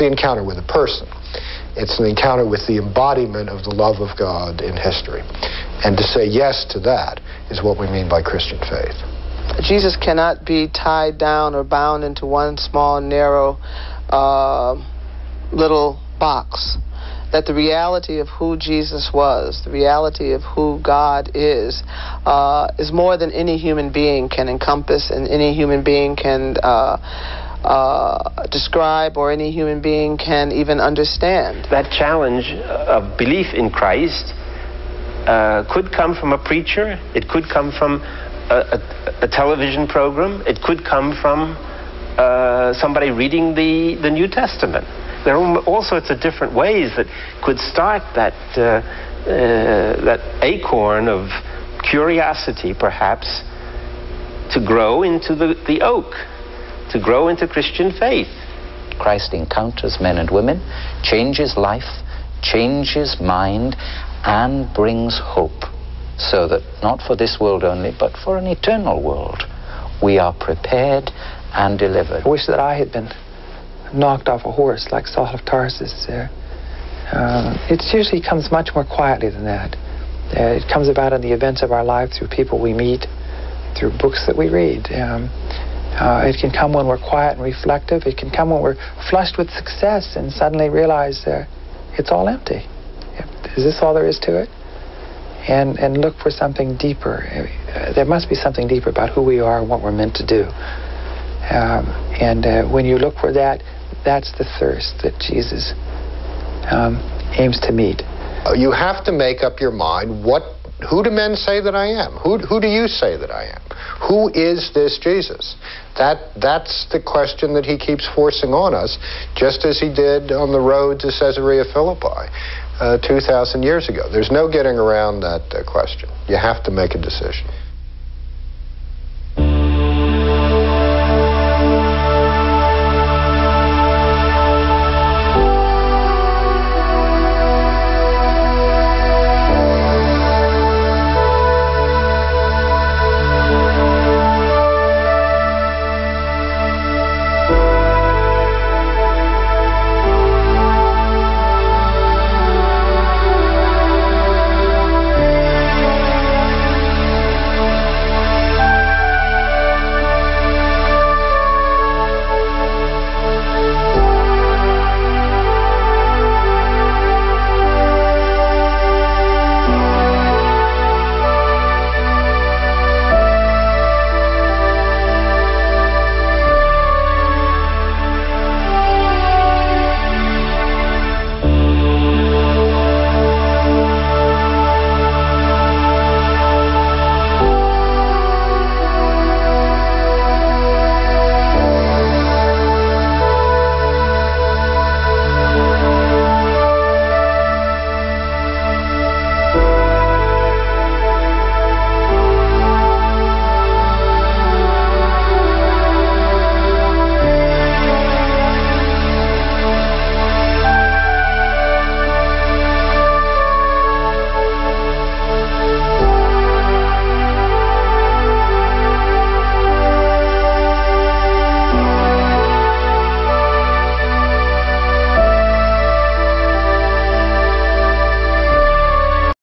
the encounter with a person. It's an encounter with the embodiment of the love of God in history. And to say yes to that is what we mean by Christian faith. Jesus cannot be tied down or bound into one small, narrow, uh, little box. That the reality of who Jesus was, the reality of who God is, uh, is more than any human being can encompass and any human being can uh, uh, describe or any human being can even understand. That challenge of belief in Christ uh, could come from a preacher, it could come from a, a, a television program, it could come from uh, somebody reading the, the New Testament. There are all sorts of different ways that could start that, uh, uh, that acorn of curiosity, perhaps, to grow into the, the oak, to grow into Christian faith. Christ encounters men and women, changes life, changes mind, and brings hope, so that not for this world only, but for an eternal world, we are prepared and delivered. I wish that I had been knocked off a horse like Saul of Tarsus. Uh, uh, it usually comes much more quietly than that. Uh, it comes about in the events of our life through people we meet, through books that we read. Um, uh, it can come when we're quiet and reflective. It can come when we're flushed with success and suddenly realize uh, it's all empty. Is this all there is to it? And, and look for something deeper. Uh, there must be something deeper about who we are and what we're meant to do. Um, and uh, when you look for that, that's the thirst that Jesus um, aims to meet. You have to make up your mind what who do men say that I am? Who, who do you say that I am? Who is this Jesus? That, that's the question that he keeps forcing on us, just as he did on the road to Caesarea Philippi uh, 2,000 years ago. There's no getting around that uh, question. You have to make a decision.